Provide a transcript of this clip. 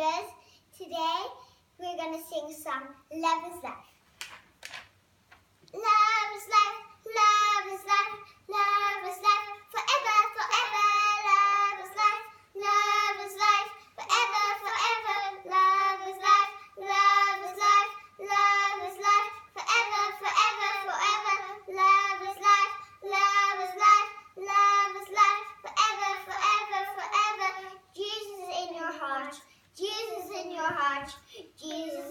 Today we're going to sing some Love is Life. in your heart. Jesus.